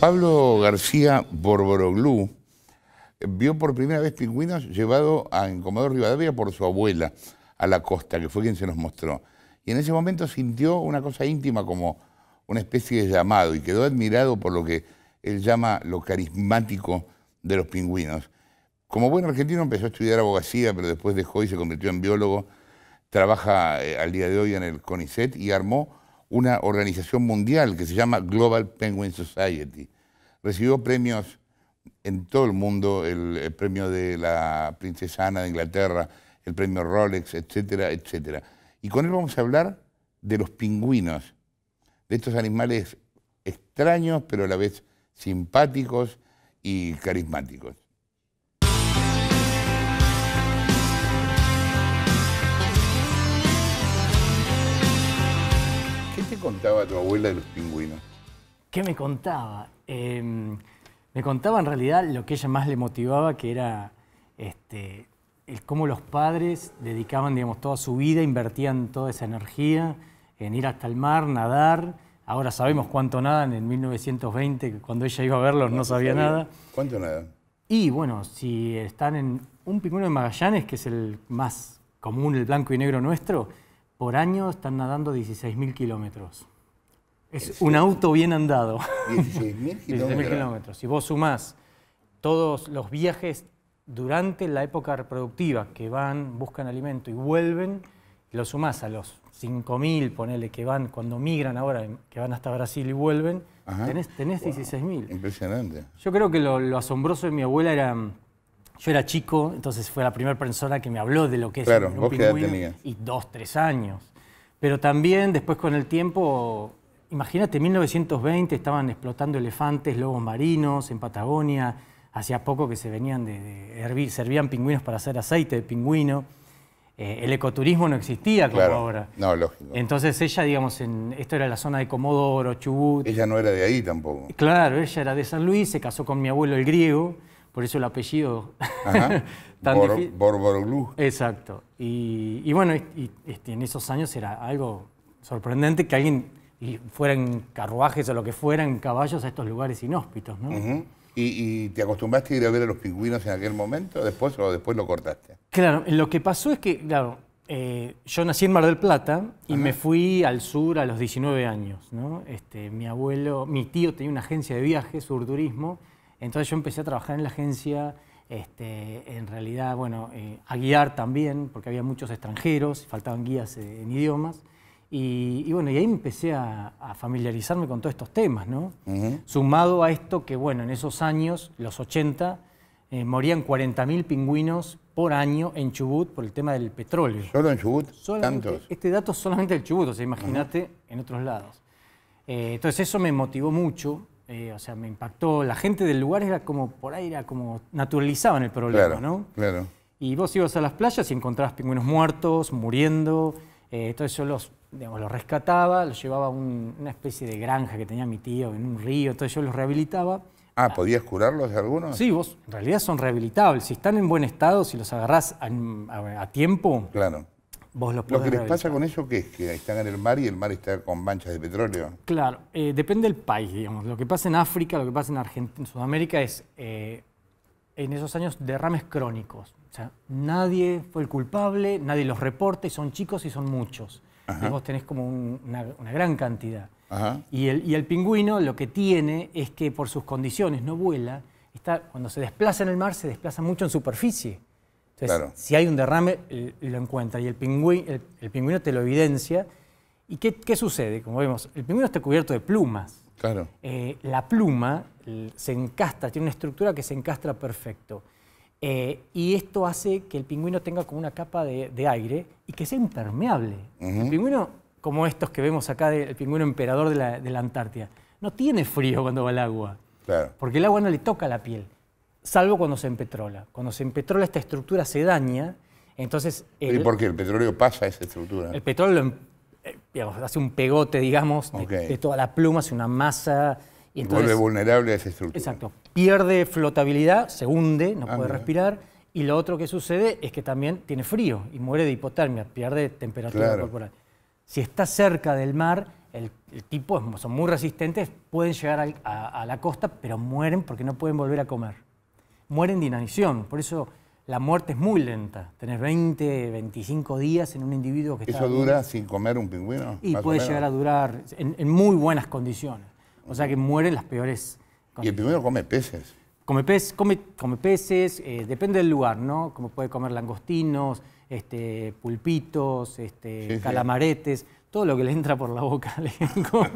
Pablo García Borboroglu vio por primera vez pingüinos llevado a Comodoro Rivadavia por su abuela a la costa, que fue quien se nos mostró. Y en ese momento sintió una cosa íntima como una especie de llamado y quedó admirado por lo que él llama lo carismático de los pingüinos. Como buen argentino empezó a estudiar abogacía, pero después dejó y se convirtió en biólogo. Trabaja eh, al día de hoy en el CONICET y armó una organización mundial que se llama Global Penguin Society. Recibió premios en todo el mundo, el, premio de la princesa Ana de Inglaterra, el premio Rolex, etcétera, etcétera. Y con él vamos a hablar de los pingüinos, de estos animales extraños, pero a la vez simpáticos y carismáticos. Contaba tu abuela de los pingüinos? ¿Qué me contaba? Em, me contaba en realidad lo que ella más le motivaba, que era este, el cómo los padres dedicaban digamos, toda su vida, invertían toda esa energía en ir hasta el mar, nadar. Ahora sabemos cuánto nadan, en 1920, cuando ella iba a verlos no sabía, nada. ¿Cuánto nadan? Y bueno, si están en un pingüino de Magallanes, que es el más común, el blanco y negro nuestro, por año están nadando 16.000 kilómetros. Es un auto bien andado. 16.000 kilómetros. kilómetros. Si vos sumás todos los viajes durante la época reproductiva que van, buscan alimento y vuelven, lo sumás a los 5.000, ponele, que van cuando migran ahora, que van hasta Brasil y vuelven, tenés, tenés 16.000. Impresionante. Yo creo que lo, asombroso de mi abuela era, yo era chico, entonces fue la primera persona que me habló de lo que es claro, un, pingüino, y dos, tres años. Pero también después con el tiempo, imagínate, en 1920 estaban explotando elefantes, lobos marinos en Patagonia, hacía poco que se venían de, hervir, servían pingüinos para hacer aceite de pingüino. Eh, el ecoturismo no existía como ahora. No, lógico. Entonces ella, digamos, en, esto era la zona de Comodoro, Chubut. Ella no era de ahí tampoco. Claro, ella era de San Luis, se casó con mi abuelo el griego, por eso el apellido Ajá. tan Bor Exacto. Y, bueno, este, en esos años era algo sorprendente que alguien fuera en carruajes o lo que fuera, en caballos a estos lugares inhóspitos, ¿no? ¿Y, te acostumbraste a ir a ver a los pingüinos en aquel momento después o después lo cortaste? Claro, lo que pasó es que, claro, eh, yo nací en Mar del Plata y me fui al sur a los 19 años. ¿no? Este, mi abuelo, mi tío tenía una agencia de viajes, Sur Turismo, entonces yo empecé a trabajar en la agencia, este, en realidad, bueno, eh, a guiar también, porque había muchos extranjeros, faltaban guías eh, en idiomas. Y, bueno, y ahí empecé a, familiarizarme con todos estos temas, ¿no? Sumado a esto que, bueno, en esos años, los 80, eh, morían 40.000 pingüinos por año en Chubut por el tema del petróleo. ¿Solo en Chubut? ¿Tantos? Este dato solamente del Chubut, o sea, imagínate en otros lados. Eh, entonces eso me motivó mucho, eh, o sea, me impactó. La gente del lugar era como, por ahí era como, naturalizaban el problema, ¿no? Claro. Y vos ibas a las playas y encontrabas pingüinos muertos, muriendo. entonces yo los digamos, los rescataba, los llevaba a una especie de granja que tenía mi tío en un río, entonces yo los rehabilitaba. Ah, ¿podías curarlos de algunos? Sí, vos, en realidad son rehabilitables. Si están en buen estado, si los agarrás a, tiempo, claro. Vos los podés Lo que les pasa con eso, que es que están en el mar y el mar está con manchas de petróleo. Claro, eh, depende del país, digamos. Lo que pasa en África, lo que pasa en Argentina, en Sudamérica es, eh, en esos años, derrames crónicos. O sea, nadie fue el culpable, nadie los reporta y son chicos y son muchos y vos tenés como una, gran cantidad. Y, el, y, el, pingüino lo que tiene es que por sus condiciones no vuela, está, cuando se desplaza en el mar se desplaza mucho en superficie. Entonces, si hay un derrame, eh, lo encuentra y el pingüino, el, pingüino te lo evidencia. ¿Y qué, qué, sucede? Como vemos, el pingüino está cubierto de plumas. Claro. Eh, la pluma se encastra, tiene una estructura que se encastra perfecto. Eh, y esto hace que el pingüino tenga como una capa de, aire y que sea impermeable. El pingüino, como estos que vemos acá, el pingüino emperador de la, Antártida, no tiene frío cuando va al agua. Porque el agua no le toca la piel, salvo cuando se empetrola. Cuando se empetrola esta estructura se daña, entonces... ¿Y por qué? ¿El petróleo pasa a esa estructura? El petróleo eh, hace un pegote, digamos, de, toda la pluma, hace una masa... Y entonces, vuelve vulnerable a esa estructura. Exacto pierde flotabilidad, se hunde, no Ah, puede mira. respirar. Y lo otro que sucede es que también tiene frío y muere de hipotermia, pierde temperatura Claro. corporal. Si está cerca del mar, el, el tipo son muy resistentes, pueden llegar al- a, a la costa, pero mueren porque no pueden volver a comer. Mueren de inanición, por eso la muerte es muy lenta. Tenés 20, 25 días en un individuo que está... ¿Eso dura sin comer un pingüino? Y puede llegar a durar en, en muy buenas condiciones. O sea que mueren las peores ¿Y el condiciones. pingüino come peces? Come, pez, come, come peces, eh, depende del lugar, ¿no? Como puede comer langostinos, este, pulpitos, este, Sí, sí. calamaretes, todo lo que le entra por la boca. le come.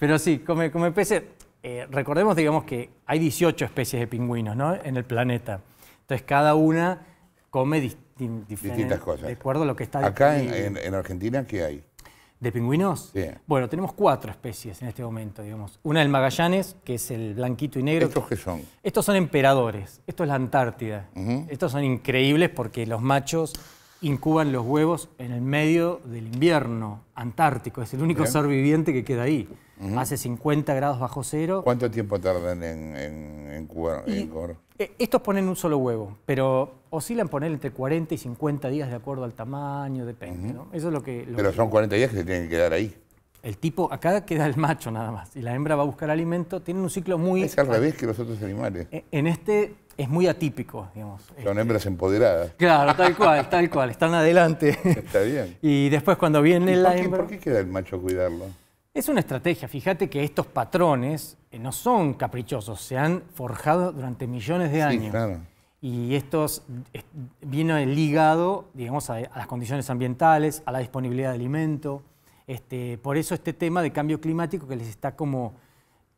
Pero sí, come, come peces. Eh, recordemos, digamos, que hay 18 especies de pingüinos ¿no? en el planeta. Entonces, cada una come di- Distintas cosas. De acuerdo a lo que está Acá en, disponible. en- en Argentina, ¿qué hay? ¿De pingüinos? Sí. Bueno, tenemos cuatro especies en este momento, digamos. Una del Magallanes, que es el blanquito y negro. ¿Estos qué son? Estos son emperadores. Esto es la Antártida. Estos son increíbles porque los machos incuban los huevos en el medio del invierno antártico. Es el único Bien. ser viviente que queda ahí. Hace 50 grados bajo cero. ¿Cuánto tiempo tardan en, en, en cubar- en eh, estos ponen un solo huevo, pero oscilan poner entre 40 y 50 días de acuerdo al tamaño, depende. ¿no? Eso es lo que... lo Pero que- son 40 días que se tienen que quedar ahí. El tipo, acá queda el macho nada más, y la hembra va a buscar alimento. Tienen un ciclo muy... Es al revés que los otros animales. E- En este es muy atípico, digamos. Son hembras empoderadas. Claro, tal cual, tal cual, están adelante. Está bien. Y después cuando viene ¿Y la por, qué, hembra... por qué queda el macho a cuidarlo? Es una estrategia, fíjate que estos patrones eh, no son caprichosos, se han forjado durante millones de Sí, años. claro. Y estos eh, viene ligado, digamos, a, a las condiciones ambientales, a la disponibilidad de alimento. Este, por eso este tema de cambio climático que les está como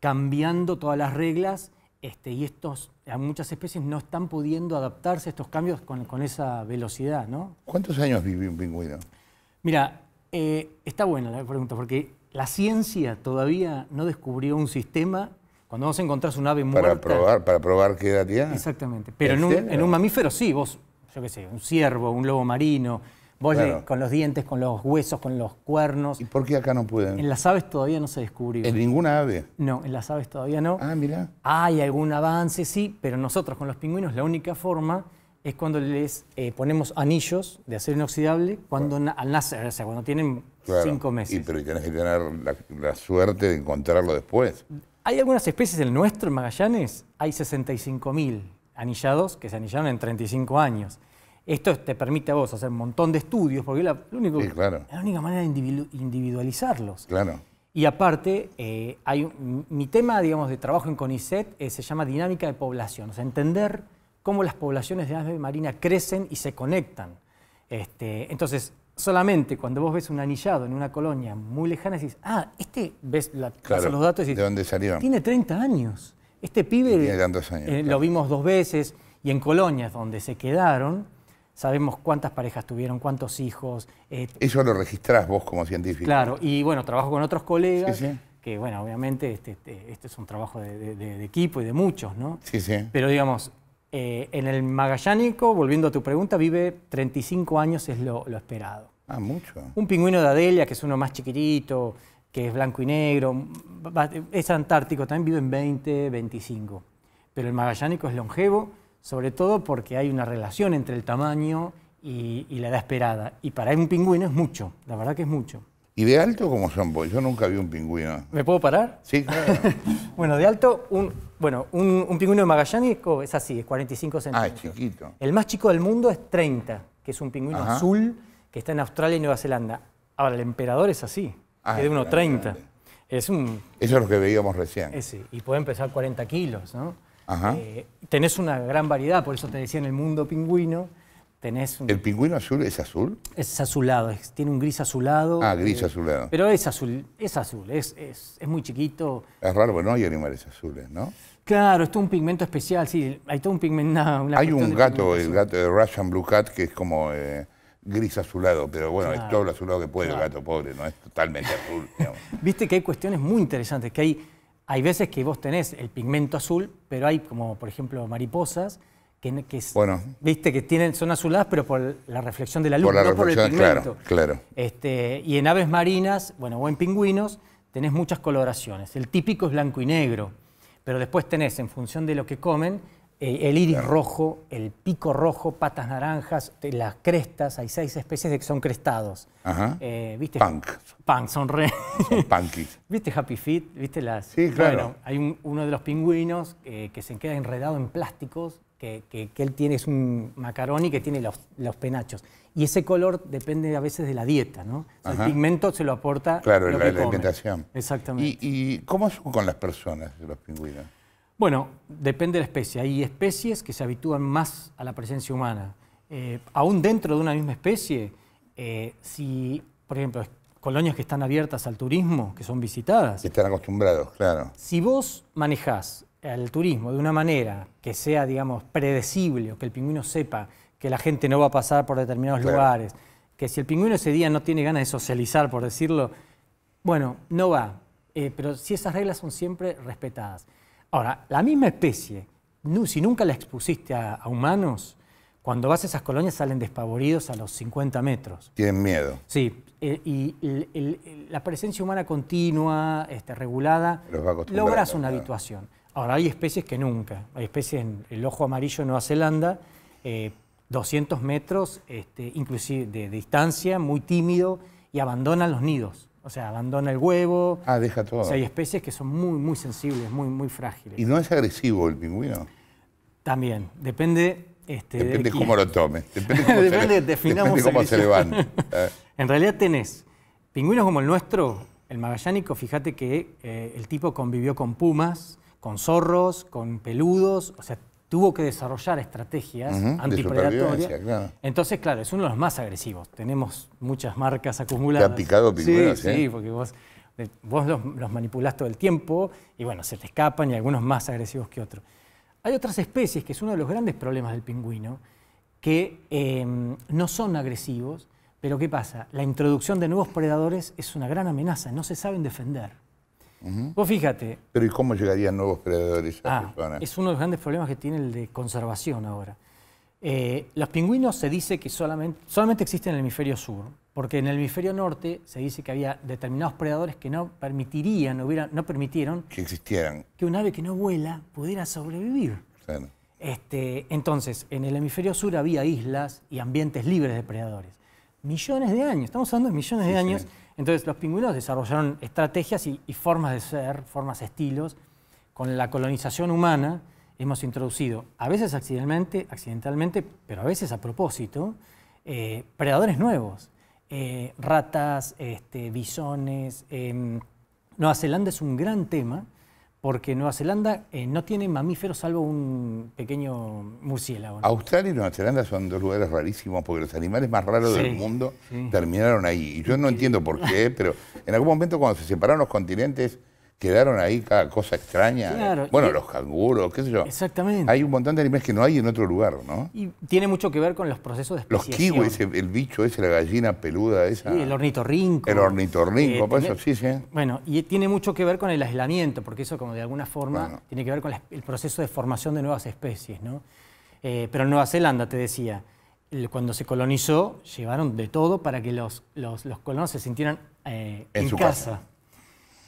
cambiando todas las reglas este, y estos, muchas especies no están pudiendo adaptarse a estos cambios con, con esa velocidad, ¿no? ¿Cuántos años vive un pingüino? Mira, eh, está buena la pregunta, porque la ciencia todavía no descubrió un sistema. Cuando vos encontrás un ave muerta. Para probar, para probar qué edad tiene. Exactamente. Pero ¿En un, serio? en un mamífero sí, vos, yo qué sé, un ciervo, un lobo marino, vos le- con los dientes, con los huesos, con los cuernos. ¿Y por qué acá no pueden? En las aves todavía no se descubrió. En ninguna ave. No, en las aves todavía no. Ah, mira. Hay algún avance, sí, pero nosotros con los pingüinos la única forma es cuando les eh, ponemos anillos de acero inoxidable cuando na- al nacer, o sea, cuando tienen Claro. cinco meses. Y, pero tenés que tener la, la suerte de encontrarlo después. Hay algunas especies, el nuestro, en Magallanes, hay 65.000 anillados que se anillaron en 35 años. Esto te permite a vos hacer un montón de estudios, porque es la, lo único- Sí, claro. es la única manera de individu- individualizarlos. Claro. Y aparte, eh, hay un- mi tema, digamos, de trabajo en CONICET eh, se llama dinámica de población, o sea, entender cómo las poblaciones de ave marina crecen y se conectan. Este, entonces, solamente cuando vos ves un anillado en una colonia muy lejana, decís, ah, este, ves la, Claro. pasas los datos y ¿De decís, dónde salió? tiene 30 años. Este pibe Y tiene tantos años, eh, claro. lo vimos dos veces y en colonias donde se quedaron, sabemos cuántas parejas tuvieron, cuántos hijos. eh, Eso lo registrás vos como científico. claro, y bueno, trabajo con otros colegas, Sí, sí. que bueno, obviamente este, este- este es un trabajo de, de- de- de equipo y de muchos, ¿no? Sí, sí. Pero digamos, eh, en el Magallánico, volviendo a tu pregunta, vive 35 años, es lo, lo esperado. Ah, mucho. Un pingüino de Adelia, que es uno más chiquitito, que es blanco y negro, es antártico, también vive en 20, 25. Pero el magallánico es longevo, sobre todo porque hay una relación entre el tamaño y, y la edad esperada. Y para un pingüino es mucho, la verdad que es mucho. ¿Y de alto cómo son? Porque yo nunca vi un pingüino. ¿Me puedo parar? Sí, claro. Bueno, de alto, un, bueno, un, un pingüino de magallánico es así, es 45 ah, es centímetros. chiquito. El más chico del mundo es 30, que es un pingüino Ajá. azul que está en Australia y Nueva Zelanda. Ahora, el emperador es así, Ah, es de es 1,30. grande. Es un... Eso es lo que veíamos recién. Ese, y pueden pesar 40 kilos, ¿no? Ajá. Eh, tenés una gran variedad, por eso te decía en el mundo pingüino, tenés un- ¿El pingüino azul es azul? es azulado, es- tiene un gris azulado. Ah, gris eh, azulado. Pero es azul, es azul, es, es, es muy chiquito. Es raro, porque no hay animales azules, ¿no? Claro, es un pigmento especial, sí, hay todo un pigmento. una- hay un gato, el gato de Russian Blue Cat, que es como eh, gris azulado, pero bueno, es todo lo azulado que puede el gato pobre, no es totalmente azul. Viste que hay cuestiones muy interesantes, que hay, hay veces que vos tenés el pigmento azul, pero hay como, por ejemplo, mariposas que, Bueno. viste que tienen, son azuladas, pero por la reflexión de la luz, Por la no por el pigmento. claro, claro. Este, y en aves marinas, bueno, o en pingüinos, tenés muchas coloraciones. El típico es blanco y negro, pero después tenés, en función de lo que comen, eh, el iris rojo, el pico rojo, patas naranjas, las crestas, hay seis especies de que son crestados. Ajá. Eh, ¿viste? Punk. Punk, son re. Son punkies. ¿Viste Happy Feet? ¿Viste las? Sí, claro. Bueno, hay un- uno de los pingüinos eh, que se queda enredado en plásticos, que, que- que él tiene, es un macaroni que tiene los, los penachos. Y ese color depende a veces de la dieta, ¿no? O sea, el pigmento se lo aporta Claro, lo la, que la come. alimentación. Exactamente. ¿Y, y cómo son con las personas los pingüinos? Bueno, depende de la especie. Hay especies que se habitúan más a la presencia humana. Eh, aún dentro de una misma especie, eh, si, por ejemplo, colonias que están abiertas al turismo, que son visitadas, Están acostumbrados, claro. si vos manejás el turismo de una manera que sea, digamos, predecible, o que el pingüino sepa que la gente no va a pasar por determinados Claro. lugares, que si el pingüino ese día no tiene ganas de socializar, por decirlo, bueno, no va. Eh, pero si esas reglas son siempre respetadas. Ahora, la misma especie, si nunca la expusiste a, a humanos, cuando vas a esas colonias salen despavoridos a los 50 metros. Tienen miedo. Sí, eh, y el- el- el- la presencia humana continua, este, regulada, logras una claro. habituación. Ahora, hay especies que nunca. Hay especies en el ojo amarillo en Nueva Zelanda, eh, 200 metros, este, inclusive de, distancia, muy tímido, y abandonan los nidos. O sea, abandona el huevo. Ah, deja todo. O sea, hay especies que son muy, muy sensibles, muy, muy frágiles. ¿Y no es agresivo el pingüino? También, depende... Este, de Depende quién- cómo lo tome. Depende cómo, Depende, se, definamos depende cómo se. Eh, En realidad tenés pingüinos como el nuestro, el magallánico, fíjate que eh, el tipo convivió con pumas, con zorros, con peludos, o sea, tuvo que desarrollar estrategias antipredatorias. claro. Entonces, claro, es uno de los más agresivos. Tenemos muchas marcas acumuladas. Te ha picado pingüinos, sí, ¿eh? Sí, porque vos, eh, vos los, los manipulás todo el tiempo y bueno, se te escapan y algunos más agresivos que otros. Hay otras especies, que es uno de los grandes problemas del pingüino, que eh, no son agresivos, pero ¿qué pasa? La introducción de nuevos predadores es una gran amenaza, no se saben defender. Vos fíjate, Pero ¿y cómo llegarían nuevos predadores a ah, personas? es uno de los grandes problemas que tiene el de conservación ahora. Eh, los pingüinos se dice que solamente, solamente existen en el hemisferio sur, porque en el hemisferio norte se dice que había determinados predadores que no permitirían, hubiera- no permitieron Que existieran, que un ave que no vuela pudiera sobrevivir. claro. Este, entonces, en el hemisferio sur había islas y ambientes libres de predadores. Millones de años, estamos hablando de millones de años. sí. Entonces, los pingüinos desarrollaron estrategias y, formas de ser, formas, estilos. Con la colonización humana hemos introducido, a veces accidentalmente, accidentalmente pero a veces a propósito, eh, predadores nuevos. Eh, ratas, este, bisones. em, Nueva Zelanda es un gran tema porque Nueva Zelanda eh, no tiene mamíferos salvo un pequeño murciélago. ¿no? Australia y Nueva Zelanda son dos lugares rarísimos porque los animales más raros Sí, del mundo sí. terminaron ahí. Y yo no entiendo por qué, pero en algún momento cuando se separaron los continentes quedaron ahí cada cosa extraña. Claro, bueno, y- los canguros, qué sé yo. Exactamente. Hay un montón de animales que no hay en otro lugar, ¿no? Y tiene mucho que ver con los procesos de Los especiación. kiwis, el, el bicho ese, la gallina peluda esa. Sí, el ornitorrinco. El ornitorrinco, Eh, por tiene- eso sí, sí. Bueno, y tiene mucho que ver con el aislamiento, porque eso como de alguna forma Bueno. tiene que ver con la- el proceso de formación de nuevas especies, ¿no? Eh, pero en Nueva Zelanda, te decía, cuando se colonizó, llevaron de todo para que los, los, los colonos se sintieran eh, En en, su casa. casa.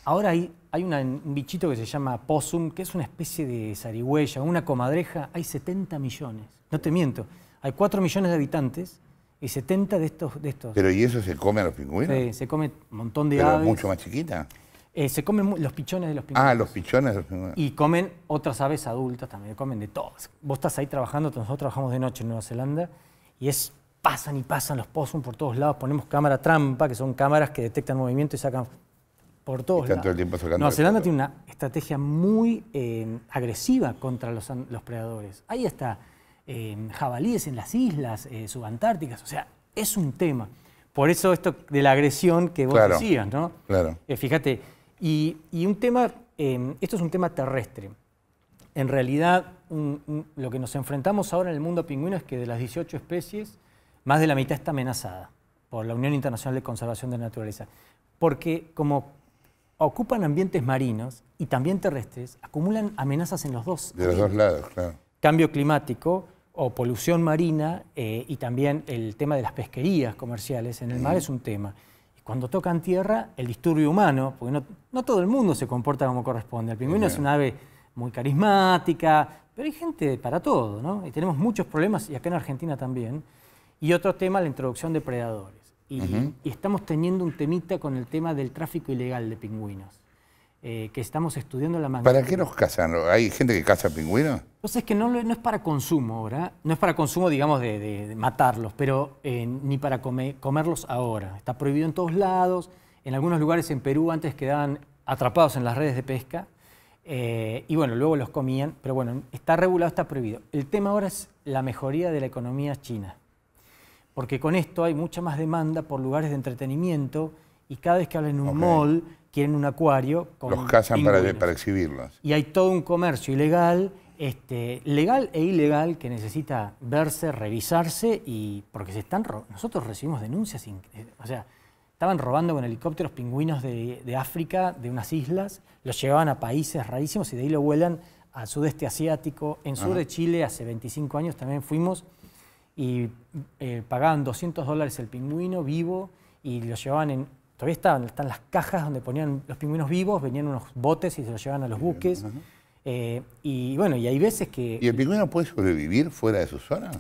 Ahora hay, hay una- un bichito que se llama possum, que es una especie de zarigüeya, una comadreja, hay 70 millones. No te miento, hay 4 millones de habitantes y 70 de estos... De estos Pero ¿y eso se come a los pingüinos? Sí, se come un montón de Pero aves. mucho más chiquita. Eh, se comen los pichones de los pingüinos. Ah, los pichones de los pingüinos. Y comen otras aves adultas también, comen de todas. Vos estás ahí trabajando, nosotros trabajamos de noche en Nueva Zelanda, y es pasan y pasan los possum por todos lados. Ponemos cámara trampa, que son cámaras que detectan movimiento y sacan por todos Están lados. todo el tiempo sacando Nueva Zelanda tiene una estrategia muy eh, agresiva contra los, los predadores. Ahí está eh, jabalíes en las islas eh, subantárticas, o sea, es un tema. Por eso esto de la agresión que vos Claro. decías, ¿no? Claro. Fíjate, y, y un tema, esto es un tema terrestre. En realidad, un- un- lo que nos enfrentamos ahora en el mundo pingüino es que de las 18 especies, más de la mitad está amenazada por la Unión Internacional de Conservación de la Naturaleza. Porque como ocupan ambientes marinos y también terrestres, acumulan amenazas en los dos. De los dos lados, claro. Cambio climático o polución marina eh, y también el tema de las pesquerías comerciales en el mar es un tema. Y cuando tocan tierra, el disturbio humano, porque no, no todo el mundo se comporta como corresponde. El pingüino es un ave muy carismática, pero hay gente para todo, ¿no? Y tenemos muchos problemas, y acá en Argentina también. Y otro tema, la introducción de predadores. Y, y estamos teniendo un temita con el tema del tráfico ilegal de pingüinos. eh, que estamos estudiando la magnitud. ¿Para qué los cazan? ¿Hay gente que caza pingüinos? Entonces es que no, no es para consumo ahora, no es para consumo, digamos, de, de- de matarlos, pero eh, ni para come- comerlos ahora. Está prohibido en todos lados. En algunos lugares en Perú antes quedaban atrapados en las redes de pesca. eh, y bueno, luego los comían, pero bueno, está regulado, está prohibido. El tema ahora es la mejoría de la economía china. Porque con esto hay mucha más demanda por lugares de entretenimiento y cada vez que hablan en un Ok. mall quieren un acuario con Los cazan para, exhibirlos. y hay todo un comercio ilegal, este, legal e ilegal, que necesita verse, revisarse y porque se están ro- nosotros recibimos denuncias, o sea, estaban robando con helicópteros pingüinos de, de África, de unas islas, los llevaban a países rarísimos y de ahí lo vuelan al sudeste asiático. En sur de Chile hace 25 años también fuimos y eh, pagaban 200 dólares el pingüino vivo y lo llevaban en... Todavía estaban, están las cajas donde ponían los pingüinos vivos, venían unos botes y se los llevaban a los buques. Eh, y bueno, y hay veces que... ¿Y el pingüino puede sobrevivir fuera de su zona?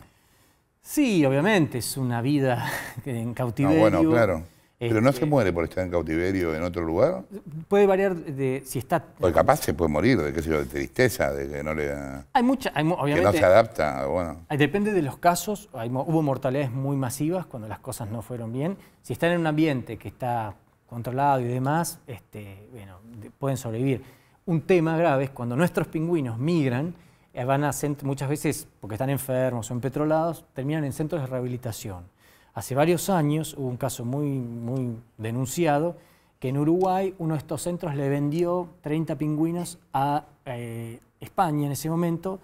Sí, obviamente, es una vida en Ah, cautiverio. bueno, claro. Pero no Este, se muere por estar en cautiverio en otro lugar. Puede variar de si está... Porque capaz se puede morir de qué sé yo, de tristeza, de que no le Hay mucha, hay mu- que no obviamente... se adapta. Bueno, Depende de los casos, hay hubo mortalidades muy masivas cuando las cosas no fueron bien. Si están en un ambiente que está controlado y demás, este, bueno, de- pueden sobrevivir. Un tema grave es cuando nuestros pingüinos migran, eh, van a muchas veces, porque están enfermos o empetrolados, terminan en centros de rehabilitación. Hace varios años hubo un caso muy, muy denunciado que en Uruguay uno de estos centros le vendió 30 pingüinos a eh, España en ese momento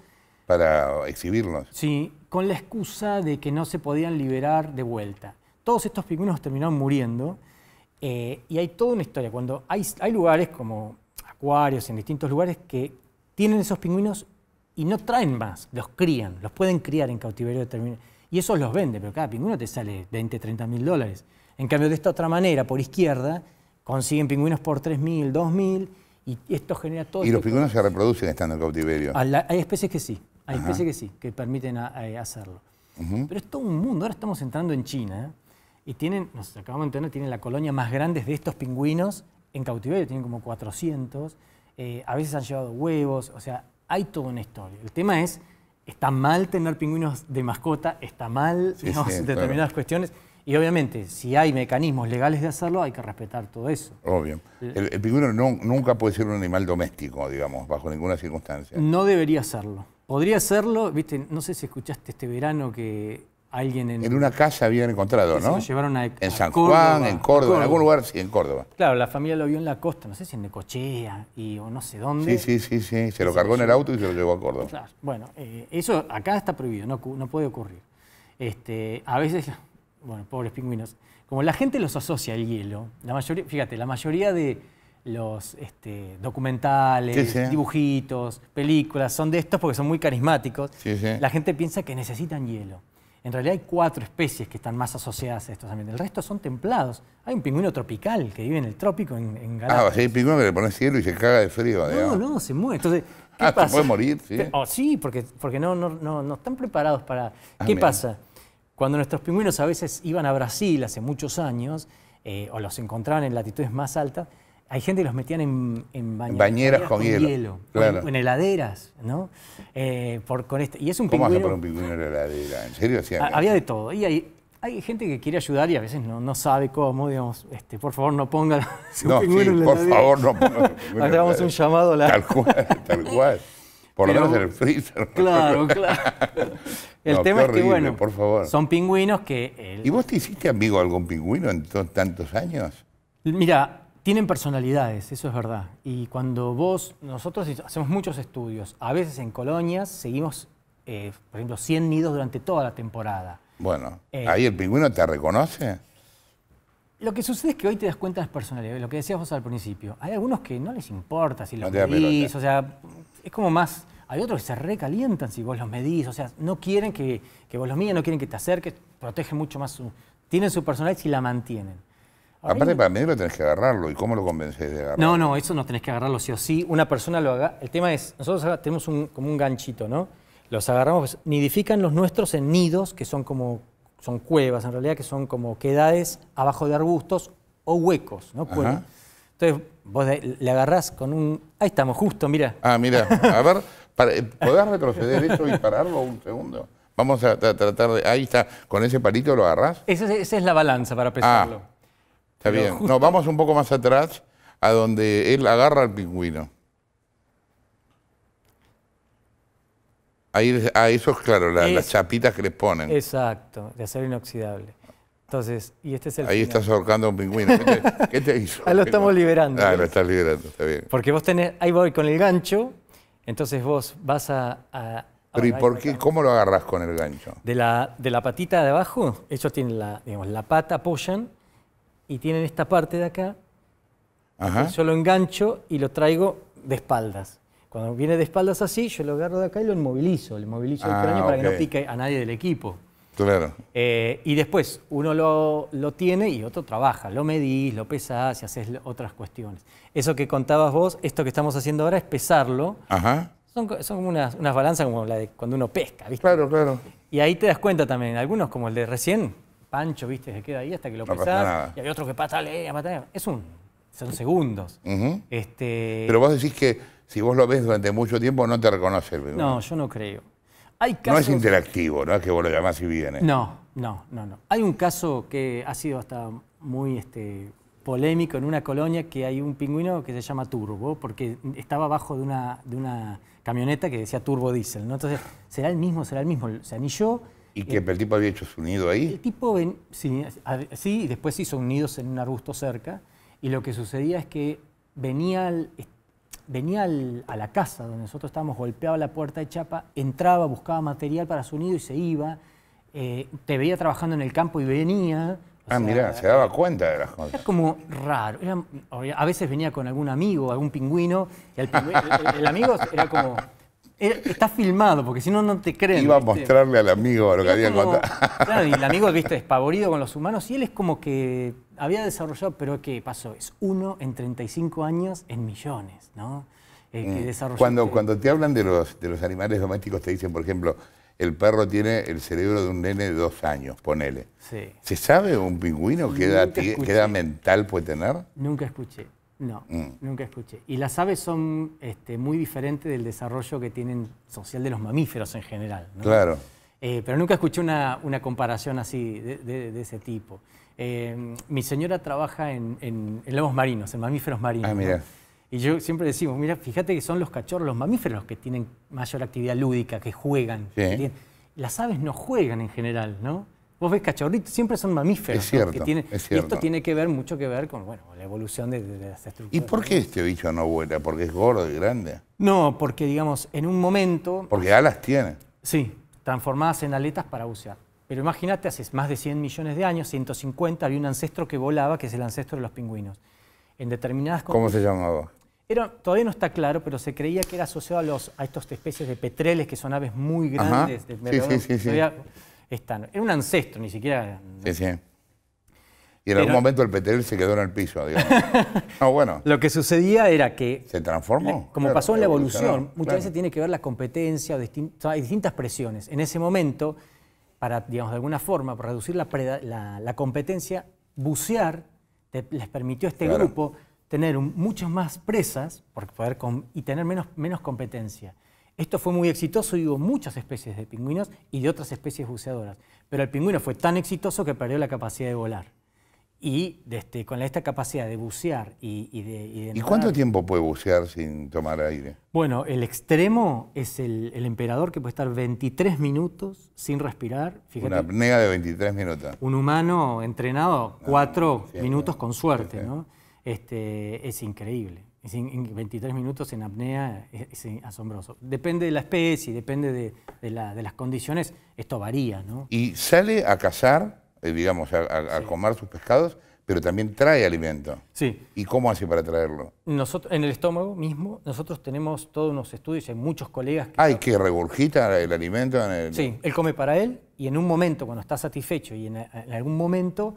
para exhibirlos. Sí, con la excusa de que no se podían liberar de vuelta. Todos estos pingüinos terminaron muriendo eh, y hay toda una historia. Cuando hay, hay lugares como acuarios en distintos lugares que tienen esos pingüinos y no traen más, los crían, los pueden criar en cautiverio determinado. Y esos los venden, pero cada pingüino te sale 20, 30 mil dólares. En cambio, de esta otra manera, por izquierda, consiguen pingüinos por 3 mil, 2 mil y esto genera todo Y los este pingüinos se reproducen estando en cautiverio. la- hay especies que sí, hay especies que sí, que permiten a- a- hacerlo. Pero es todo un mundo. Ahora estamos entrando en China y tienen, nos acabamos de enterar, tienen la colonia más grande de estos pingüinos en cautiverio, tienen como 400. eh, a veces han llevado huevos, o sea, hay toda una historia. El tema es, está mal tener pingüinos de mascota, está mal Sí, digamos, sí, determinadas cuestiones. Y obviamente, si hay mecanismos legales de hacerlo, hay que respetar todo eso. Obvio. El, el pingüino no- nunca puede ser un animal doméstico, digamos, bajo ninguna circunstancia. No debería serlo. Podría serlo, viste, no sé si escuchaste este verano que alguien en, En una casa habían encontrado, que se ¿no? lo llevaron a, En a San Córdoba, Juan, en Córdoba, en a algún lugar, sí, en Córdoba. Claro, la familia lo vio en la costa, no sé si en Necochea y, o no sé dónde. Sí, sí, sí, sí. Se lo cargó en el auto y se lo llevó a Córdoba. Claro, bueno, eh, eso acá está prohibido, no, no puede ocurrir. Este, a veces, bueno, pobres pingüinos, como la gente los asocia al hielo, la mayoría, fíjate, la mayoría de los este, documentales, Sí, sí. dibujitos, películas, son de estos porque son muy carismáticos. Sí. La gente piensa que necesitan hielo. En realidad hay cuatro especies que están más asociadas a estos ambientes. El resto son templados. Hay un pingüino tropical que vive en el trópico, en, en Ah, Galápagos. o sea, hay pingüino que le pones cielo y se caga de frío, No, digamos. no, se muere. Entonces, ¿qué Ah, se pasa? puede morir, sí. Oh, sí, porque, porque no, no, no, no están preparados para... Ah, ¿Qué mira. pasa? Cuando nuestros pingüinos a veces iban a Brasil hace muchos años, eh, o los encontraban en latitudes más altas, hay gente que los metían en, en baña- Bañeras con hielo, claro. en, en heladeras, ¿no? Eh, por, con este, y es un ¿Cómo vas a pingüino... poner un pingüino en la heladera? ¿En serio? hacían Ha- eso? Había de todo. Y hay, hay gente que quiere ayudar y a veces no, no sabe cómo, digamos, este, por favor no pongan su No, sí, pingüino en la por heladera. favor, no la Hagamos un llamado a la... Tal cual, tal cual. Por lo menos en el freezer. Claro, claro. El No, tema es que, bueno, por favor. son pingüinos que... el- ¿Y vos te hiciste amigo de algún pingüino en to- tantos años? Mira, tienen personalidades, eso es verdad. Y cuando vos, nosotros hacemos muchos estudios, a veces en colonias seguimos, eh, por ejemplo, 100 nidos durante toda la temporada. Bueno, Eh. ¿ahí el pingüino te reconoce? Lo que sucede es que hoy te das cuenta de las personalidades, lo que decías vos al principio. Hay algunos que no les importa si los No medís, o sea, es como más... Hay otros que se recalientan si vos los medís, o sea, no quieren que, que vos los mides, no quieren que te acerques, protegen mucho más su... Tienen su personalidad y la mantienen. Aparte, para medirlo tenés que agarrarlo. ¿Y cómo lo convences de agarrarlo? No, no, eso no tenés que agarrarlo sí o sí. Una persona lo haga. El tema es, nosotros tenemos un, como un ganchito, ¿no? Los agarramos, pues, nidifican los nuestros en nidos, que son como, son cuevas en realidad, que son como quedades abajo de arbustos o huecos, ¿no? Entonces, vos le agarrás con un... Ahí estamos, justo, mira. Ah, mira, a ver, para- eh, ¿podés retroceder eso y pararlo un segundo? Vamos a tra- tratar de... Ahí está, con ese palito lo agarrás. Esa, es- esa es la balanza para pesarlo. Está Pero bien. justo- No, vamos un poco más atrás, a donde él agarra al pingüino. Ahí, ah, eso es claro, la- Es- las chapitas que les ponen. Exacto, de acero inoxidable. Entonces, y este es el Ahí final. estás ahorcando a un pingüino. ¿Qué te, qué te hizo? Ahí lo estamos liberando, Ah, ¿ves? lo estás liberando, está bien. Porque vos tenés, ahí voy con el gancho, entonces vos vas a... a- Pero ¿y por qué? ¿Cómo lo agarrás con el gancho? De la, de la patita de abajo, ellos tienen la, digamos, la pata, apoyan y tienen esta parte de acá. Ajá. Yo lo engancho y lo traigo de espaldas. Cuando viene de espaldas así, yo lo agarro de acá y lo inmovilizo. Le inmovilizo Ah, el cráneo para que no pique a nadie del equipo. Claro. Eh, y después uno lo, lo tiene y otro trabaja. Lo medís, lo pesás y haces otras cuestiones. Eso que contabas vos, esto que estamos haciendo ahora es pesarlo. Ajá. Son, son como unas, unas balanzas como la de cuando uno pesca, ¿viste? Claro, claro. Y ahí te das cuenta también, algunos como el de recién, Pancho, ¿viste? Se queda ahí hasta que lo No pesás. Y hay otro que patalea, patalea. Es un, son segundos. Este, Pero vos decís que si vos lo ves durante mucho tiempo no te reconoce el no, yo no creo. Hay No casos, es interactivo, no es que vos lo llamás y viene. No, no, no, no. Hay un caso que ha sido hasta muy este, polémico en una colonia que hay un pingüino que se llama Turbo, porque estaba abajo de una, de una camioneta que decía Turbo Diesel, ¿no? Entonces, será el mismo, será el mismo. Se anilló. ¿Y que el tipo había hecho su nido El ahí? tipo, ven- sí, a- sí, y después hizo un nido en un arbusto cerca, y lo que sucedía es que venía, al- venía al- a la casa donde nosotros estábamos, golpeaba la puerta de chapa, entraba, buscaba material para su nido y se iba, eh, te veía trabajando en el campo y venía. o Ah, sea, mirá, se daba cuenta de las cosas. Era como raro. era- a veces venía con algún amigo, algún pingüino, y el, pingüino- el- el amigo era como... era- está filmado, porque si no, no te creen. Iba a mostrarle al amigo lo que había contado. Claro, y el amigo, viste, despavorido con los humanos, y él es como que había desarrollado, pero ¿qué pasó? Es uno en 35 años en millones, ¿no? Eh, que Mm. Cuando, cuando te hablan de los, de los animales domésticos, te dicen, por ejemplo, el perro tiene el cerebro de un nene de dos años, ponele. Sí, ¿Se sabe un pingüino qué edad, qué edad mental puede tener? nunca escuché. No, Mm. nunca escuché. Y las aves son este, muy diferentes del desarrollo que tienen social de los mamíferos en general. ¿no? Claro. Eh, pero nunca escuché una, una comparación así, de, de- de ese tipo. Eh, mi señora trabaja en, en- en lobos marinos, en mamíferos marinos. Ah, ¿no? mira. Y yo siempre decimos, mira, fíjate que son los cachorros, los mamíferos los que tienen mayor actividad lúdica, que juegan. Sí. que tienen- Las aves no juegan en general, ¿no? Vos ves cachorritos, siempre son mamíferos. Es ¿no? cierto, que tienen- es Y esto tiene que ver, mucho que ver con bueno, la evolución de, las estructuras. ¿Y por qué este bicho no vuela? ¿Porque es gordo y grande? No, porque digamos, en un momento, Porque alas tiene. Sí, transformadas en aletas para bucear. Pero imagínate, hace más de 100 millones de años, 150, había un ancestro que volaba, que es el ancestro de los pingüinos. En determinadas ¿Cómo se llamaba? Era, todavía no está claro, pero se creía que era asociado a, los, a estas especies de petreles, que son aves muy grandes. de Sí, sí, sí, sí. Están. Era un ancestro, ni siquiera... Sí, sí. Y en algún momento el petrel se quedó en el piso, digamos. No, bueno, Lo que sucedía era que ¿se transformó? Como Claro, pasó en la evolución, muchas claro. veces tiene que ver la competencia, o distin- o sea, hay distintas presiones. En ese momento, para, digamos, de alguna forma, para reducir la, preda- la- la competencia, bucear te- les permitió a este Claro. grupo tener un- muchas más presas por poder y tener menos, menos competencia. Esto fue muy exitoso y hubo muchas especies de pingüinos y de otras especies buceadoras. Pero el pingüino fue tan exitoso que perdió la capacidad de volar. Y este, con esta capacidad de bucear y, y de, y de ¿Y nadar- cuánto tiempo puede bucear sin tomar aire? bueno, el extremo es el, el emperador que puede estar 23 minutos sin respirar. Una apnea de 23 minutos. un humano entrenado, cuatro sí, minutos con suerte, sí, sí. ¿no? Este, es increíble. Es in- in- 23 minutos en apnea es, es asombroso. Depende de la especie, depende de, de la- de las condiciones, esto varía, ¿no? Y sale a cazar, eh, digamos, a, a- a comer sus pescados, pero también trae alimento. Sí. ¿Y cómo hace para traerlo? Nosotros, en el estómago mismo, nosotros tenemos todos unos estudios, hay muchos colegas que Hay que regurgita el alimento en el... Sí, él come para él y en un momento, cuando está satisfecho y en, en algún momento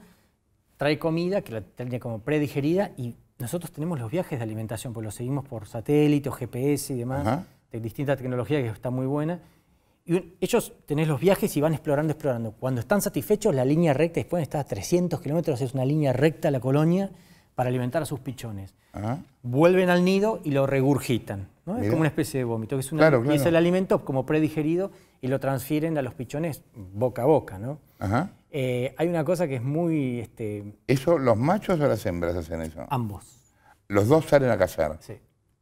trae comida que la tiene como predigerida y nosotros tenemos los viajes de alimentación, pues los seguimos por satélite o GPS y demás, Ajá. de distinta tecnología que está muy buena. Y ellos tenés los viajes y van explorando, explorando. Cuando están satisfechos, la línea recta, después está a 300 kilómetros, es una línea recta a la colonia para alimentar a sus pichones. Ajá. Vuelven al nido y lo regurgitan. ¿no? Es como una especie de vómito, que es, una- Claro, y es claro. el alimento como predigerido y lo transfieren a los pichones boca a boca. ¿no? Ajá. Eh, hay una cosa que es muy... Este, ¿Eso, los machos o las hembras hacen eso? ambos. Los dos salen a cazar. Sí.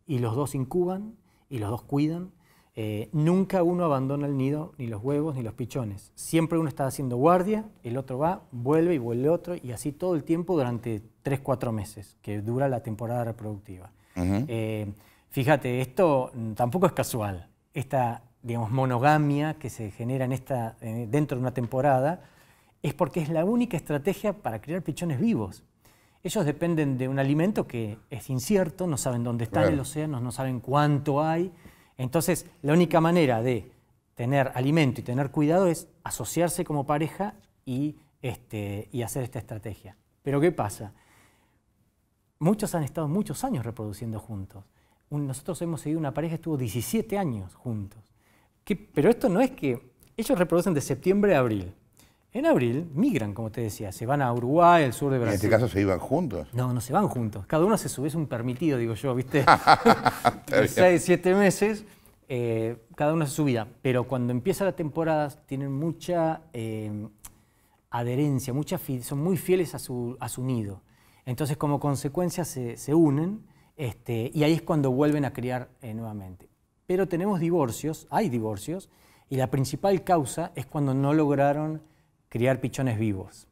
Y los dos incuban y los dos cuidan. Eh, nunca uno abandona el nido, ni los huevos, ni los pichones. Siempre uno está haciendo guardia, el otro va, vuelve y vuelve otro, y así todo el tiempo durante 3-4 meses, que dura la temporada reproductiva. Eh, fíjate, esto mm, tampoco es casual. Esta, digamos, monogamia que se genera en esta, dentro de una temporada es porque es la única estrategia para criar pichones vivos. Ellos dependen de un alimento que es incierto, no saben dónde está en el Claro. océano, no saben cuánto hay. Entonces, la única manera de tener alimento y tener cuidado es asociarse como pareja y, este, y hacer esta estrategia. Pero ¿qué pasa? Muchos han estado muchos años reproduciendo juntos. Un- nosotros hemos seguido una pareja que estuvo 17 años juntos. ¿Qué- pero esto no es que ellos reproducen de septiembre a abril. En abril migran, como te decía, se van a Uruguay, el sur de En Brasil. este caso se iban juntos. No, no se van juntos. Cada uno se sube, es un permitido, digo yo, ¿viste? De seis, siete meses, eh, cada uno hace su vida. Pero cuando empieza la temporada tienen mucha eh, adherencia, mucha son muy fieles a su, a su nido. Entonces, como consecuencia, se, se unen este, y ahí es cuando vuelven a criar eh, nuevamente. Pero tenemos divorcios, hay divorcios, y la principal causa es cuando no lograron criar pichones vivos.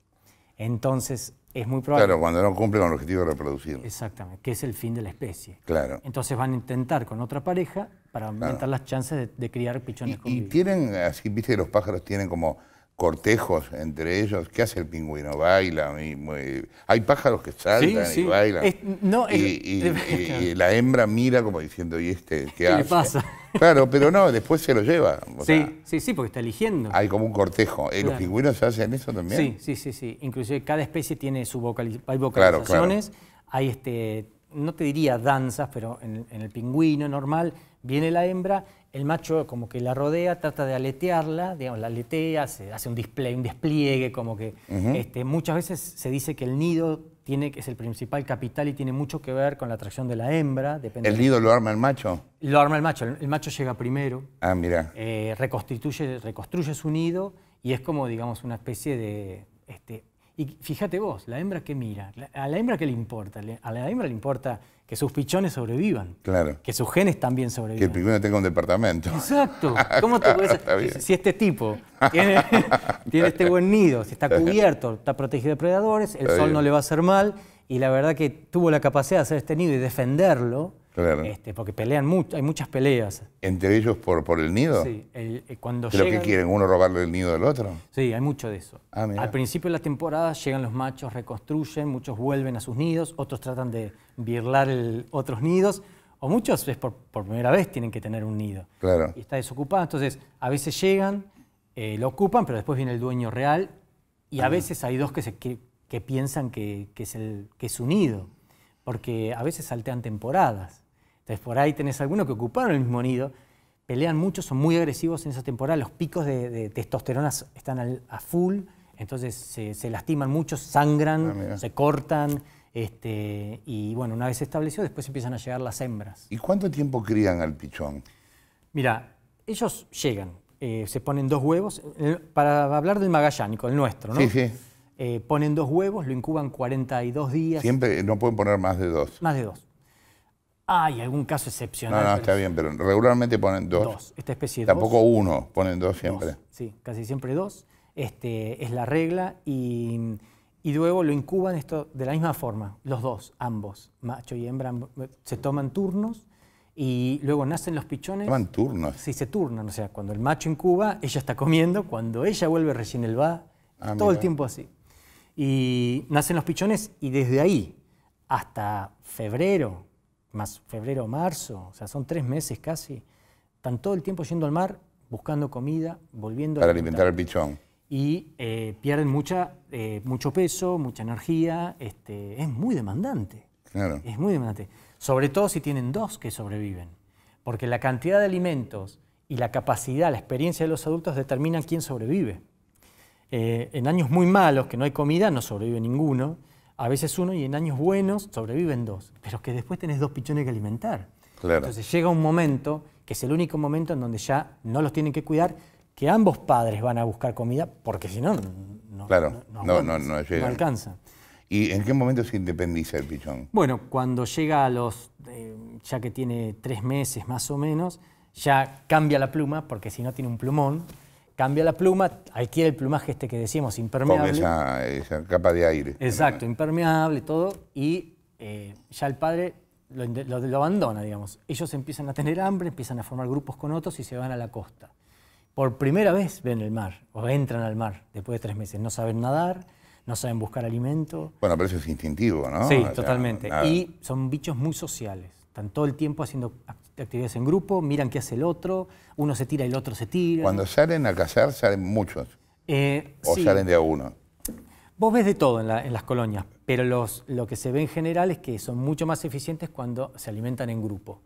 Entonces, es muy probable. Claro, cuando no cumplen con el objetivo de reproducir. Exactamente, que es el fin de la especie. Claro. Entonces van a intentar con otra pareja para aumentar las chances de, de criar pichones Y, y tienen, así, viste que los pájaros tienen como cortejos entre ellos. ¿Qué hace el pingüino? Baila. y muy- hay pájaros que saltan Sí, y bailan. Es- no, es- y, y- y- y la hembra mira como diciendo, ¿y este qué, ¿Qué hace? le pasa? Claro, pero no, después se lo lleva. O sea, Sí, sí, sí, porque está eligiendo. hay como un cortejo. ¿Eh, ¿Los pingüinos hacen eso también? Sí, sí, sí, sí. Inclusive cada especie tiene su vocali- hay vocalizaciones, hay este, no te diría danzas, pero en el pingüino normal viene la hembra, el macho como que la rodea, trata de aletearla, digamos, la aletea, se hace un display, un despliegue, como que este, muchas veces se dice que el nido tiene, que es el principal capital y tiene mucho que ver con la atracción de la hembra. Depende ¿El nido lo arma el macho? Lo arma el macho, el, el macho llega primero, Ah, mira. eh, reconstituye, reconstruye su nido y es como, digamos, una especie de... Este, y fíjate vos, la hembra que mira, a la hembra qué le importa, a la hembra le importa que sus pichones sobrevivan, Claro. que sus genes también Que el sobrevivan. pingüino tenga un departamento. Exacto. ¿Cómo te puedes- si, si este tipo tiene, tiene este buen nido, si está cubierto, está protegido de predadores, el Está sol bien. no le va a hacer mal y la verdad que tuvo la capacidad de hacer este nido y defenderlo, Claro. este, porque pelean mucho, hay muchas peleas. ¿Entre ellos por, por el nido? Sí, el- eh, cuando ¿Pero qué llegan- quieren? ¿Uno robarle el nido del otro? Sí, hay mucho de eso. Ah. Al principio de la temporada llegan los machos, reconstruyen, muchos vuelven a sus nidos, otros tratan de birlar el- otros nidos, o muchos es por, por primera vez tienen que tener un nido. Claro. Y está desocupado, entonces a veces llegan, eh, lo ocupan, pero después viene el dueño real, y Ah. a veces hay dos que, se, que, que piensan que, que es el, que es su nido, porque a veces saltean temporadas. Entonces por ahí tenés algunos que ocuparon el mismo nido, pelean mucho, son muy agresivos en esa temporada, los picos de, de testosterona están al- a full, entonces se, se lastiman mucho, Ah, sangran, mira. se cortan, este, y bueno, una vez establecido, después empiezan a llegar las hembras. ¿Y cuánto tiempo crían al pichón? Mira, ellos llegan, eh, se ponen dos huevos, para hablar del magallánico, el nuestro, ¿no? Sí, sí. Eh, ponen dos huevos, lo incuban 42 días, Siempre no pueden poner más de dos. más de dos. Hay algún caso No, excepcional. no, pero está bien, pero regularmente ponen dos. Dos, esta especie de Tampoco dos. uno, ponen dos siempre. Dos, sí, casi siempre dos. Este, es la regla y, y luego lo incuban esto de la misma forma, los dos, ambos, macho y hembra, se toman turnos y luego nacen los pichones. Toman turnos. Sí, se turnan, o sea, cuando el macho incuba, ella está comiendo, cuando ella vuelve recién él va, Ah, todo el tiempo así. Y nacen los pichones y desde ahí hasta febrero, más febrero, marzo, o sea, son tres meses casi, están todo el tiempo yendo al mar, buscando comida, volviendo Para a alimentar al pichón. y eh, pierden mucha, eh, mucho peso, mucha energía. Este, es muy demandante. Claro. Es muy demandante. Sobre todo si tienen dos que sobreviven. Porque la cantidad de alimentos y la capacidad, la experiencia de los adultos determinan quién sobrevive. Eh, en años muy malos, que no hay comida, no sobrevive ninguno. A veces uno y en años buenos sobreviven dos. Pero que después tenés dos pichones que alimentar. Claro. Entonces llega un momento, que es el único momento en donde ya no los tienen que cuidar, que ambos padres van a buscar comida, porque si no, no, Claro, no, no, aguantan, no llegan. alcanza. ¿Y en qué momento se independiza el pichón? Bueno, cuando llega a los, eh, ya que tiene tres meses más o menos, ya cambia la pluma, porque si no tiene un plumón, cambia la pluma, adquiere el plumaje este que decíamos, Con impermeable. esa, esa capa de aire. Exacto, impermeable, todo, y eh, ya el padre lo, inde- lo- lo abandona, digamos. Ellos empiezan a tener hambre, empiezan a formar grupos con otros y se van a la costa. Por primera vez ven el mar, o entran al mar después de tres meses. No saben nadar, no saben buscar alimento. Bueno, pero eso es instintivo, ¿no? sí, O sea, totalmente. nada. Y son bichos muy sociales. Están todo el tiempo haciendo act- actividades en grupo, miran qué hace el otro, uno se tira y el otro se tira. Cuando salen a cazar, salen muchos. Eh, O sí. salen de a uno. Vos ves de todo en, la- en las colonias, pero los- lo que se ve en general es que son mucho más eficientes cuando se alimentan en grupo.